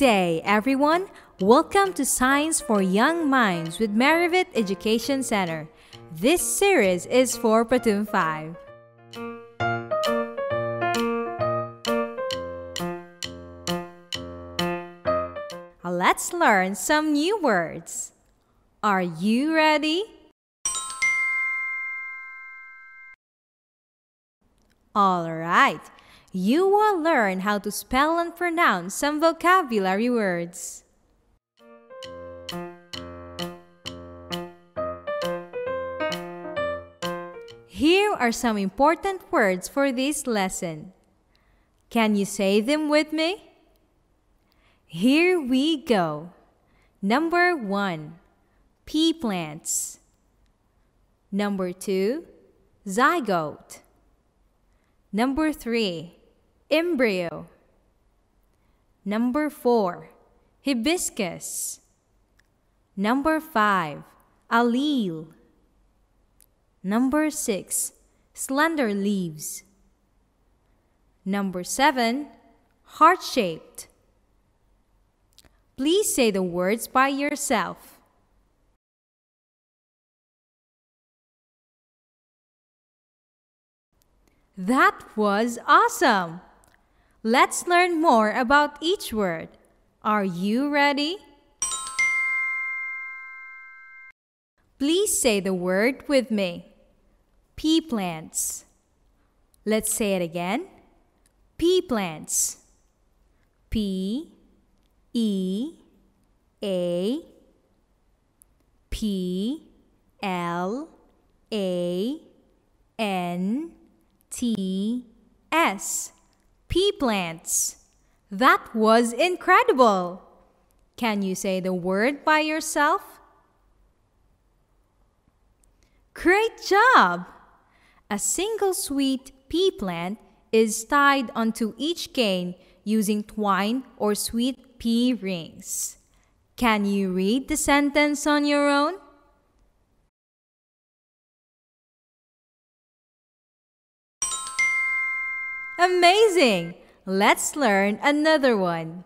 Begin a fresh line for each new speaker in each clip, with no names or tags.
day, everyone. Welcome to Science for Young Minds with Merivit Education Center. This series is for Prathom 5. Let's learn some new words. Are you ready? All right. You will learn how to spell and pronounce some vocabulary words. Here are some important words for this lesson. Can you say them with me? Here we go. Number one, pea plants. Number two, zygote. Number three, embryo. Number four, hibiscus. Number five, allele. Number six, slender leaves. Number seven, heart shaped. Please say the words by yourself. That was awesome! Let's learn more about each word. Are you ready? Please say the word with me. Pea plants. Let's say it again. Pea plants. P E A P L A N T S Pea plants. That was incredible! Can you say the word by yourself? Great job! A single sweet pea plant is tied onto each cane using twine or sweet pea rings. Can you read the sentence on your own? Amazing! Let's learn another one.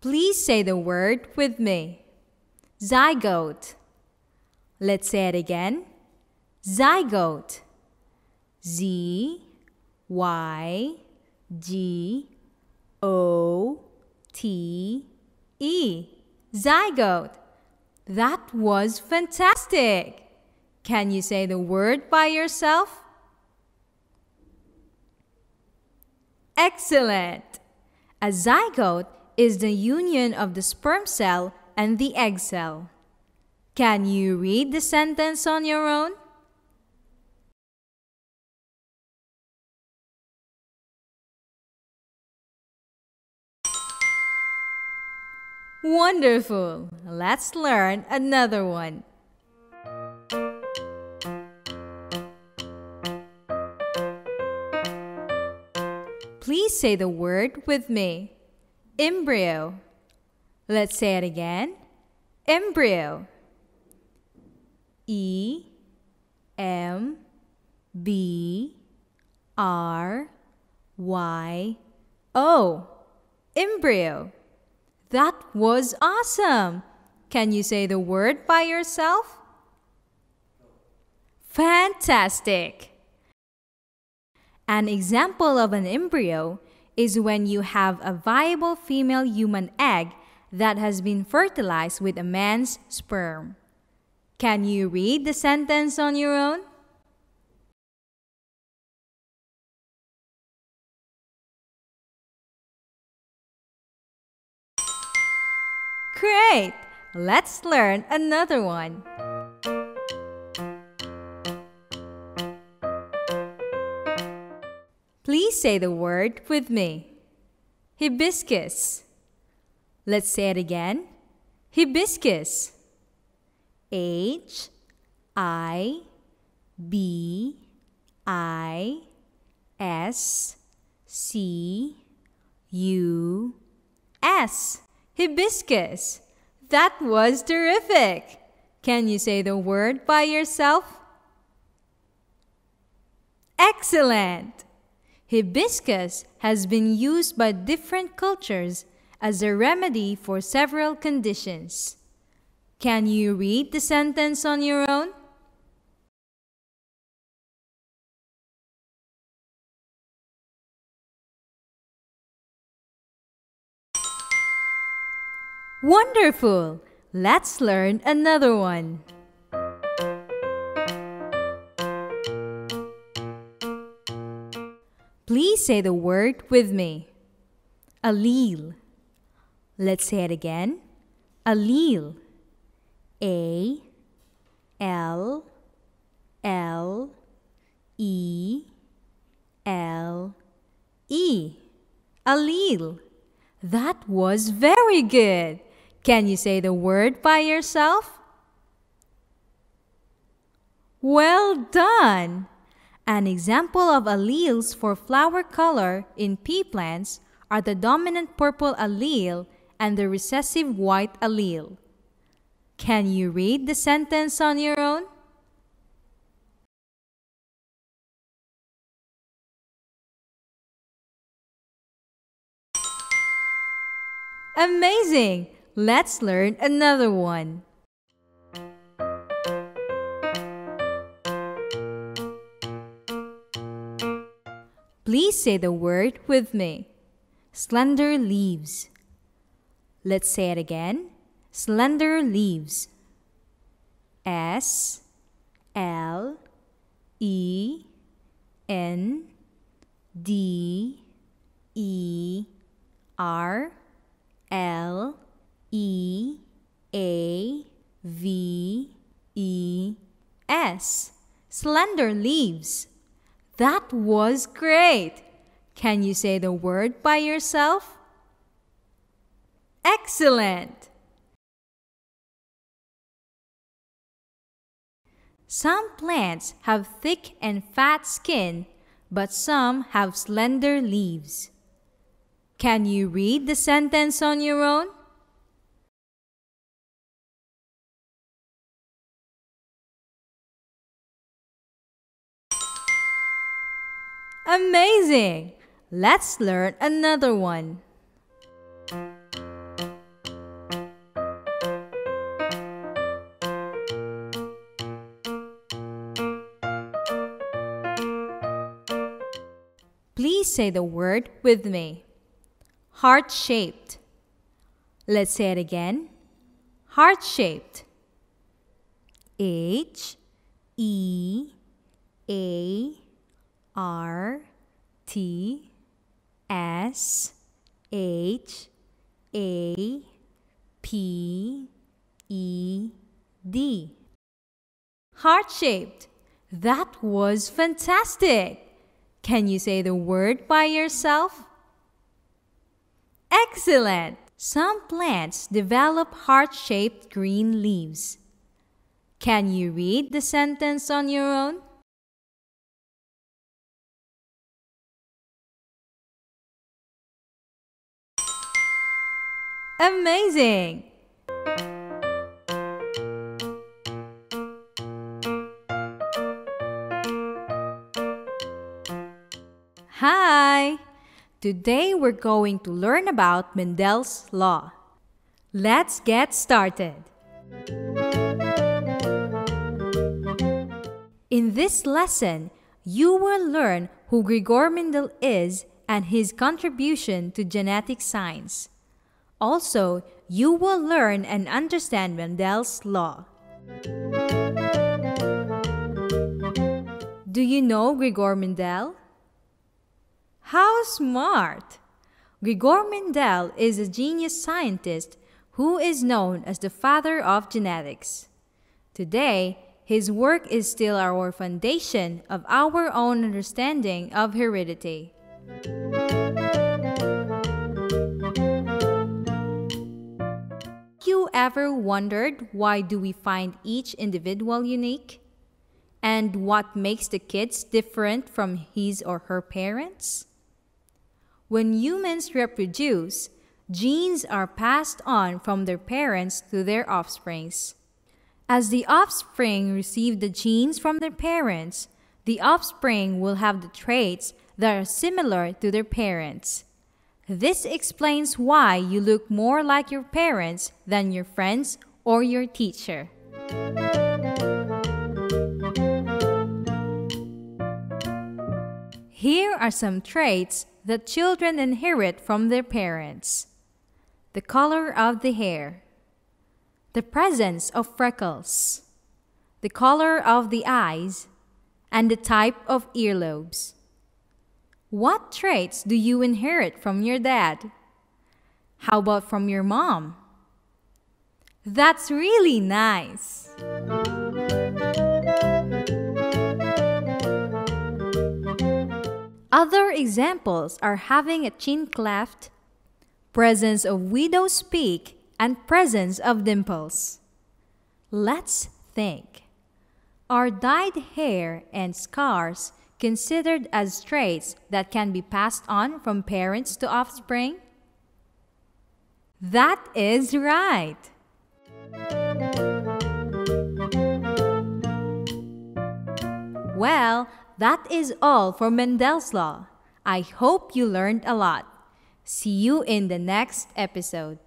Please say the word with me. Zygote. Let's say it again. Zygote. Z Y G O T E. Zygote. That was fantastic! Can you say the word by yourself? Excellent! A zygote is the union of the sperm cell and the egg cell. Can you read the sentence on your own? Wonderful! Let's learn another one. Please say the word with me. Embryo. Let's say it again. Embryo. E M B R Y O. Embryo. That was awesome! Can you say the word by yourself? Fantastic! An example of an embryo is when you have a viable female human egg that has been fertilized with a man's sperm. Can you read the sentence on your own? Let's learn another one. Please say the word with me. Hibiscus. Let's say it again. Hibiscus. H I B I S C U S. Hibiscus. That was terrific. Can you say the word by yourself? Excellent! Hibiscus has been used by different cultures as a remedy for several conditions. Can you read the sentence on your own? Wonderful! Let's learn another one. Please say the word with me. Allele. Let's say it again. Allele. A L L E L E. Allele. That was very good. Can you say the word by yourself? Well done! An example of alleles for flower color in pea plants are the dominant purple allele and the recessive white allele. Can you read the sentence on your own? Amazing! Let's learn another one. Please say the word with me. Slender leaves. Let's say it again. Slender leaves. S L E N D E R L E A V E S. Slender leaves. That was great. Can you say the word by yourself? Excellent. Some plants have thick and fat skin, but some have slender leaves. Can you read the sentence on your own? Amazing! Let's learn another one. Please say the word with me. Heart shaped. Let's say it again. Heart shaped. H E A R T S H A P E D. Heart shaped. That was fantastic. Can you say the word by yourself? Excellent! Some plants develop heart shaped green leaves. Can you read the sentence on your own? Amazing! Hi! Today we're going to learn about Mendel's law. Let's get started. In this lesson, you will learn who Gregor Mendel is and his contribution to genetic science. Also, you will learn and understand Mendel's law. Do you know Gregor Mendel? How smart! Gregor Mendel is a genius scientist who is known as the father of genetics. Today, his work is still our foundation of our own understanding of heredity. Ever wondered why do we find each individual unique? And what makes the kids different from his or her parents? When humans reproduce, genes are passed on from their parents to their offsprings. As the offspring receive the genes from their parents, the offspring will have the traits that are similar to their parents. This explains why you look more like your parents than your friends or your teacher. Here are some traits that children inherit from their parents the color of the hair, the presence of freckles, the color of the eyes, and the type of earlobes. What traits do you inherit from your dad? How about from your mom? That's really nice. Other examples are having a chin cleft, presence of widow's peak, and presence of dimples. Let's think. Are dyed hair and scars considered as traits that can be passed on from parents to offspring? That is right. Well, that is all for Mendel's Law. I hope you learned a lot. See you in the next episode.